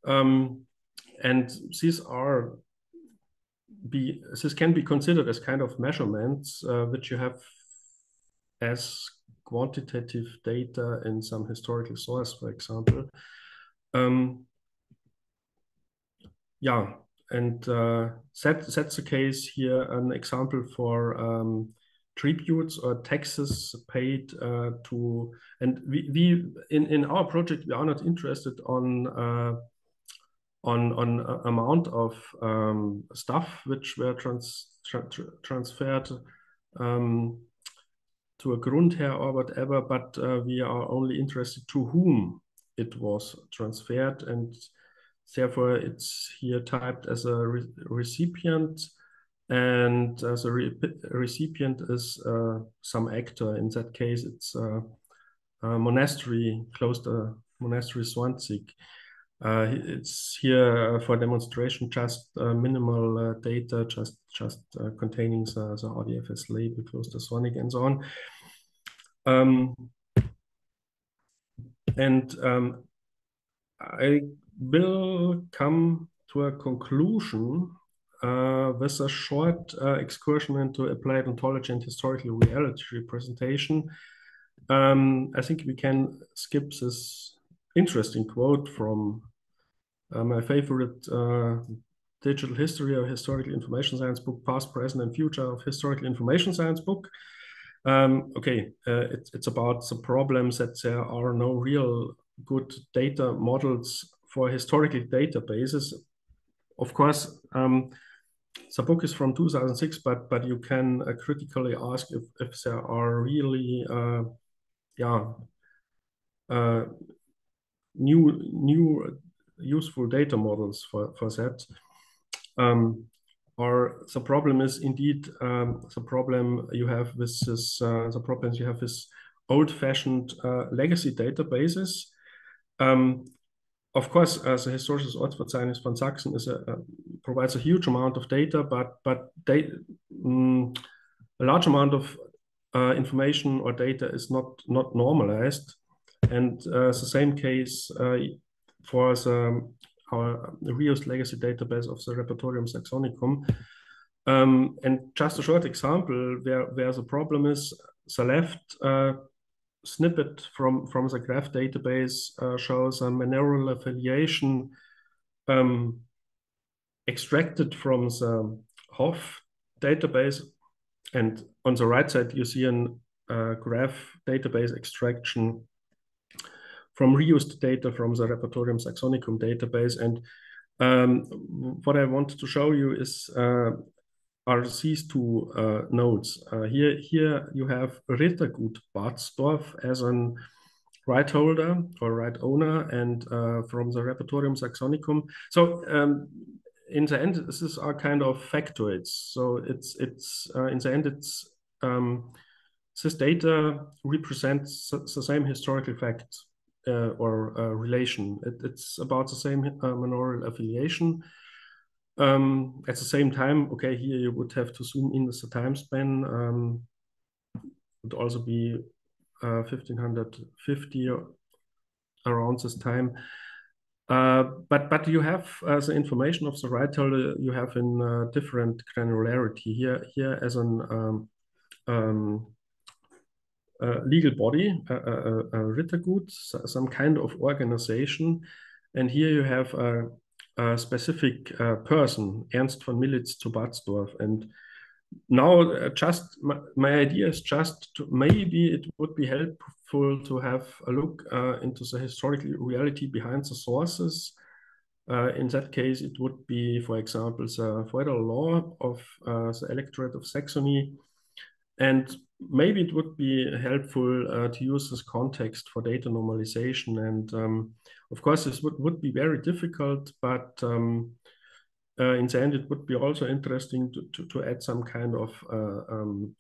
[SPEAKER 1] Um, and these are be this can be considered as kind of measurements uh, which you have as quantitative data in some historical source, for example. Um, yeah, and uh, that, that's the case here, an example for um, tributes or taxes paid uh, to, and we, we in, in our project, we are not interested on uh, on on amount of um, stuff which were trans tra transferred um, to a Grundherr or whatever, but uh, we are only interested to whom it was transferred, and therefore it's here typed as a re recipient, and as a re recipient is uh, some actor. In that case, it's uh, a monastery, cloister monastery Swanzig. Uh, it's here for demonstration, just uh, minimal uh, data, just just uh, containing the, the RDFS label, Kloster Swanzig, and so on. Um, and um, I will come to a conclusion uh, with a short uh, excursion into applied ontology and historical reality representation. Um, I think we can skip this interesting quote from uh, my favorite uh, digital history or historical information science book, Past, Present, and Future of Historical Information Science book. Um, okay, uh, it, it's about the problems that there are no real good data models for historical databases. Of course, um, the book is from 2006, but but you can uh, critically ask if, if there are really, uh, yeah, uh, new new useful data models for for that. Um, or the problem is indeed um, the problem you have with this uh, the problems you have with old-fashioned uh, legacy databases. Um, of course, as the historisches Ortsverzeichnis von Sachsen is a, uh, provides a huge amount of data, but but they, mm, a large amount of uh, information or data is not not normalized, and uh, the same case uh, for the our reused legacy database of the Repertorium Saxonicum. Um, and just a short example where, where the problem is the left uh, snippet from, from the graph database uh, shows a manorial affiliation um, extracted from the HOV database. And on the right side, you see a uh, graph database extraction from reused data from the Repertorium Saxonicum database. And um, what I wanted to show you is uh, are these two uh, nodes. Uh, here, here you have Rittergut Batzdorf as an right holder or right owner and uh, from the Repertorium Saxonicum. So um, in the end, this are kind of factoids. So it's, it's uh, in the end, it's um, this data represents the same historical facts uh, or uh, relation. It, it's about the same uh, manorial affiliation. Um, at the same time, okay, here you would have to zoom in with the time span. Um, would also be 1550 around this time. Uh, but but you have uh, the information of the right holder you have in uh, different granularity here here as an um, um, legal body, a, a, a Rittergut, some kind of organization. And here you have a, a specific uh, person, Ernst von Miltitz zu Batzdorf. And now uh, just my, my, idea is just to, maybe it would be helpful to have a look uh, into the historical reality behind the sources. Uh, in that case, it would be, for example, the feudal law of uh, the Electorate of Saxony. And maybe it would be helpful uh, to use this context for data normalization. And um, of course, this would, would be very difficult, but um, uh, in the end, it would be also interesting to, to, to add some kind of uh, um,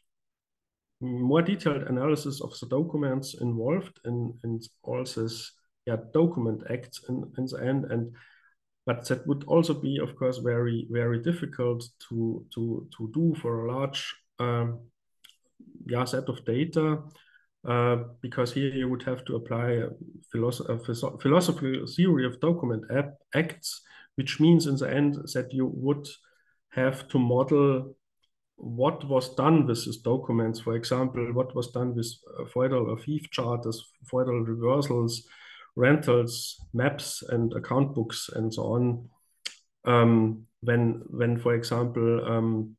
[SPEAKER 1] more detailed analysis of the documents involved in, in all this yeah, document acts in, in the end. And but that would also be, of course, very, very difficult to, to, to do for a large um, yeah, set of data, uh, because here you would have to apply a, philosoph philosophical theory of document acts, which means in the end that you would have to model what was done with these documents. For example, what was done with uh, feudal or fief charters, feudal reversals, rentals, maps, and account books, and so on. Um, when, when, for example, um,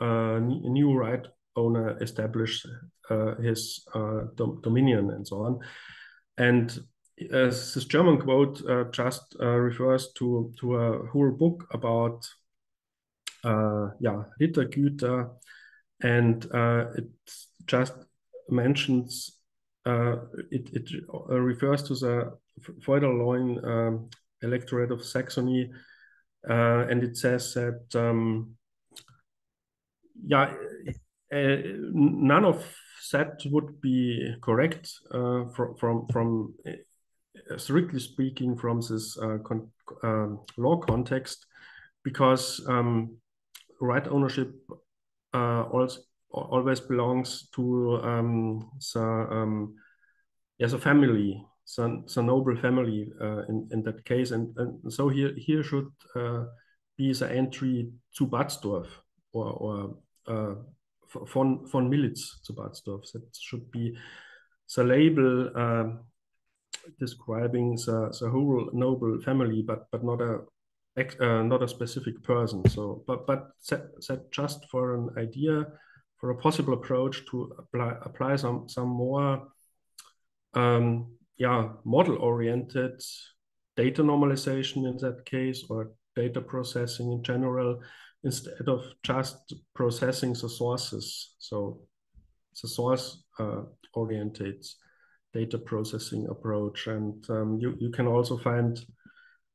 [SPEAKER 1] a new right owner establish uh, his uh, dom dominion and so on. And as this German quote uh, just uh, refers to to a whole book about uh, yeah Rittergüter, and uh, it just mentions uh, it it uh, refers to the feudal um, electorate of Saxony, and it says that um, yeah none of that would be correct from from from strictly speaking from this uh, con um, law context, because um, right ownership uh, also always belongs to um, the um, yeah, the family, the, the noble family uh, in, in that case, and, and so here here should uh, be the entry to Batzdorf or or uh, von von Miltitz to Batzdorf. That should be the label uh, describing the, the whole noble family, but but not a uh, not a specific person. So, but but just for an idea, for a possible approach to apply apply some some more, um, yeah, model oriented data normalization in that case, or data processing in general, instead of just processing the sources. So, the source uh, oriented data processing approach. And um, you, you can also find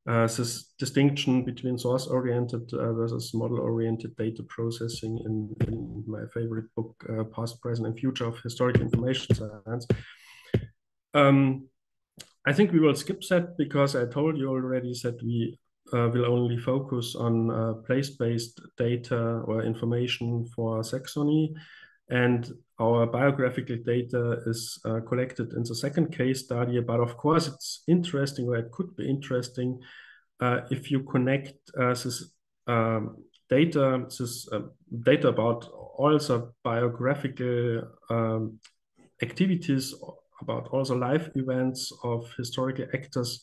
[SPEAKER 1] uh, this distinction between source-oriented uh, versus model-oriented data processing in, in, my favorite book, uh, Past, Present, and Future of Historical Information Science. Um, I think we will skip that because I told you already that we uh, will only focus on uh, place-based data or information for Saxony. And our biographical data is uh, collected in the second case study, but of course it's interesting, or it could be interesting, uh, if you connect uh, this um, data, this uh, data about all the biographical um, activities, about all the life events of historical actors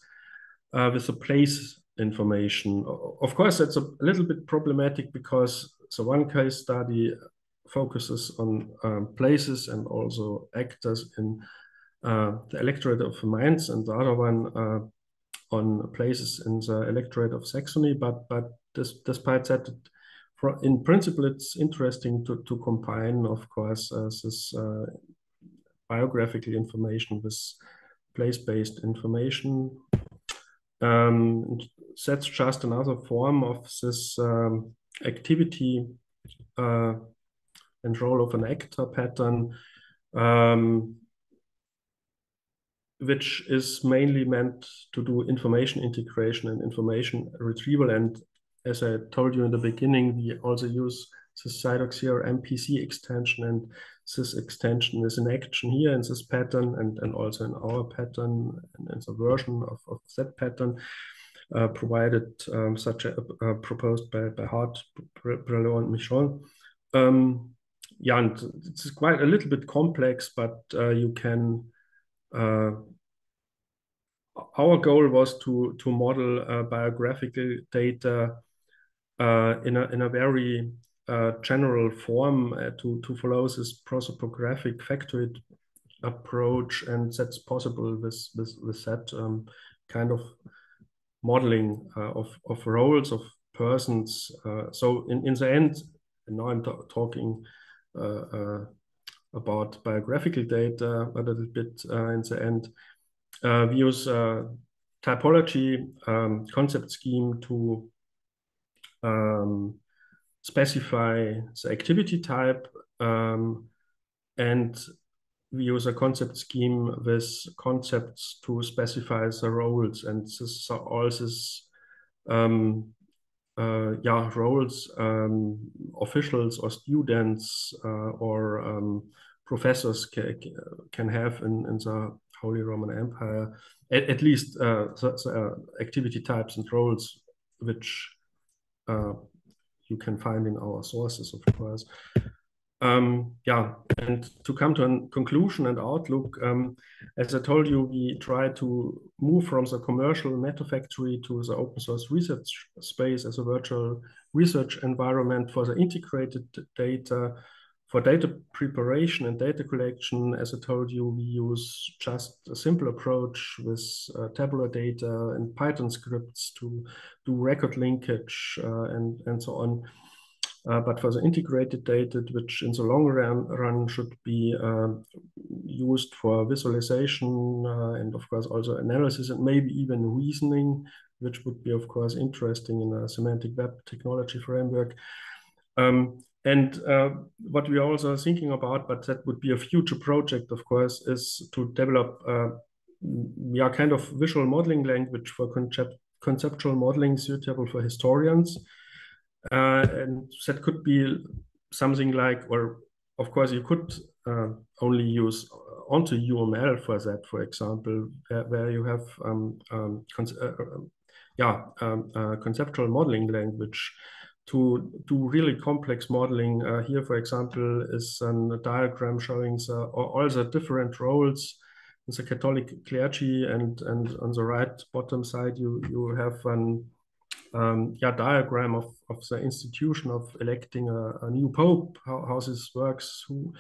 [SPEAKER 1] uh, with the place information. Of course, that's a little bit problematic because the one case study focuses on um, places and also actors in uh, the electorate of Mainz, and the other one uh, on places in the electorate of Saxony. But but this, despite that, in principle, it's interesting to to combine, of course, uh, this uh, biographical information with place-based information. Um, that's just another form of this um, activity uh, and role of an actor pattern, um, which is mainly meant to do information integration and information retrieval. And as I told you in the beginning, we also use this CIDOC CRM PC extension, and this extension is in action here in this pattern and, and also in our pattern and in the version of, of that pattern. Uh, provided um, such a proposed by, by Hart, Brelot, and Michon. Um, yeah, and it's quite a little bit complex, but uh, you can. Uh, our goal was to to model uh, biographical data uh, in a in a very general form to to follow this prosopographic factoid approach, and that's possible with with with that um, kind of modeling of of roles of persons. so in in the end, and now I'm talking uh, uh, about biographical data a little bit uh, in the end. we use typology um, concept scheme to um, specify the activity type um, and we use a concept scheme with concepts to specify the roles and this all this um, uh, yeah, roles, um, officials or students uh, or um, professors ca can have in, in the Holy Roman Empire, at, at least uh, the, activity types and roles which you can find in our sources, of course. Yeah, and to come to a conclusion and outlook, um, as I told you, we try to move from the commercial Metaphactory to the open source research space as a virtual research environment for the integrated data for data preparation and data collection, as I told you, we use just a simple approach with uh, tabular data and Python scripts to do record linkage uh, and so on. Uh, but for the integrated data, which in the long run, run should be uh, used for visualization uh, and of course also analysis and maybe even reasoning, which would be of course interesting in a semantic web technology framework. Um, and uh, what we are also thinking about, but that would be a future project, of course, is to develop uh, yeah, kind of visual modeling language for concept conceptual modeling suitable for historians. Uh, and that could be something like, or of course, you could uh, only use OntoUML for that, for example, where, where you have um, um, uh, uh, yeah, um, conceptual modeling language to do really complex modeling. Uh, here, for example, is a diagram showing the, all the different roles in the Catholic clergy, and and on the right bottom side, you you have an um, yeah diagram of of the institution of electing a, a new pope, how, how this works, who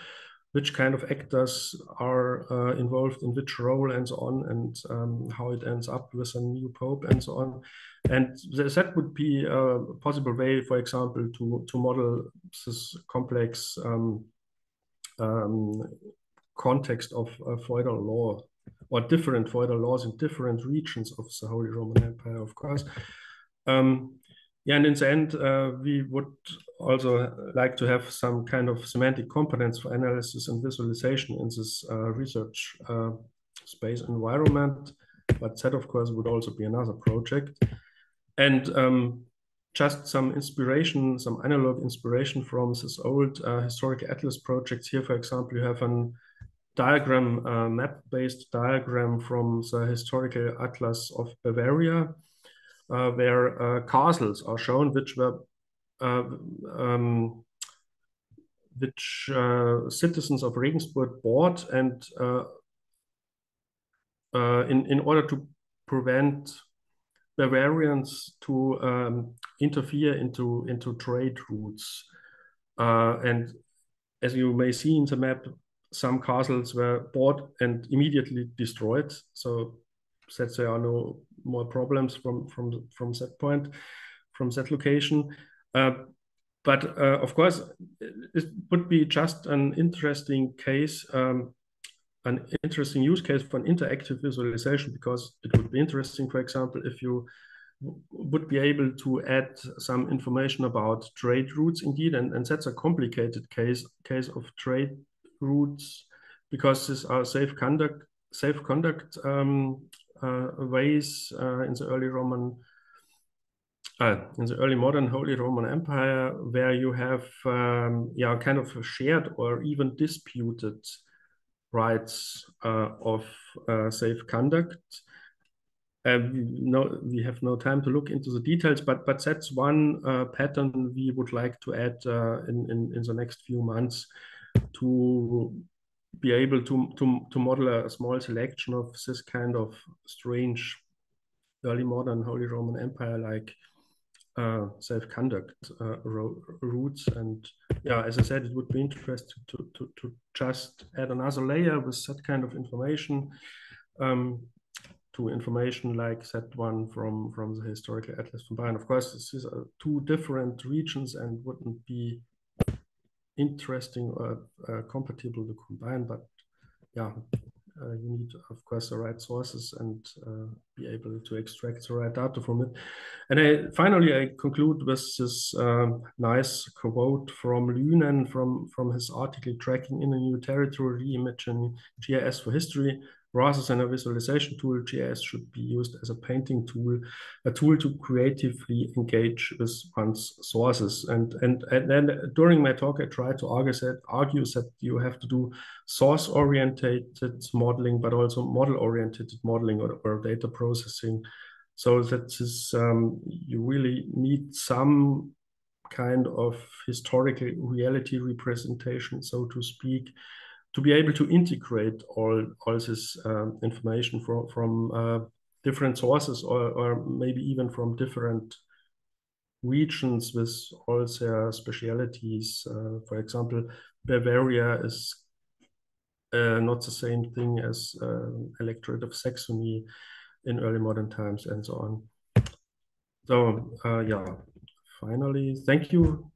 [SPEAKER 1] which kind of actors are uh, involved in which role and so on, and um, how it ends up with a new pope and so on. And that would be a possible way, for example, to, to model this complex um, um, context of uh, feudal law or different feudal laws in different regions of the Holy Roman Empire, of course. Um, yeah, and in the end, uh, we would also like to have some kind of semantic components for analysis and visualization in this uh, research uh, space environment. But that, of course, would also be another project. And um, just some inspiration, some analog inspiration from this old uh, historic atlas projects. Here, for example, you have a diagram, uh, map-based diagram from the historical atlas of Bavaria, where uh, castles are shown, which were uh, um, which uh, citizens of Regensburg bought and uh, in, in order to prevent Bavarians to um, interfere into, into trade routes. and as you may see in the map, some castles were bought and immediately destroyed. So that there are no more problems from from from that point, from that location. Uh, but uh, of course, it would be just an interesting case, um, an interesting use case for an interactive visualization because it would be interesting, for example, if you would be able to add some information about trade routes indeed, and, and that's a complicated case case of trade routes because these are safe conduct safe conduct um, ways uh, in the early Roman uh, in the early modern Holy Roman Empire, where you have um, yeah kind of shared or even disputed rights uh, of uh, safe conduct. Uh, no, we have no time to look into the details, but but that's one uh, pattern we would like to add uh, in, in in the next few months to be able to to to model a small selection of this kind of strange early modern Holy Roman Empire like uh, self-conduct uh, routes. And yeah, as I said, it would be interesting to, to, to just add another layer with that kind of information um, to information like that one from, from the historical atlas from Bayern. Of course, this is uh, two different regions and wouldn't be interesting or uh, compatible to combine, but yeah, uh, you need, of course, the right sources and uh, be able to extract the right data from it. And I, finally, I conclude with this um, nice quote from Lünen from, from his article, Tracking in a New Territory, Reimaging GIS for History, Rather than a visualization tool, GIS should be used as a painting tool, a tool to creatively engage with one's sources. And, and, and then during my talk, I tried to argue that, argue that you have to do source-oriented modeling, but also model-oriented modeling or, or, data processing. So that is, um, you really need some kind of historical reality representation, so to speak, to be able to integrate all all this um, information from from uh, different sources or, or maybe even from different regions with all their specialities. Uh, for example, Bavaria is uh, not the same thing as uh, electorate of Saxony in early modern times and so on. So uh, yeah, finally, thank you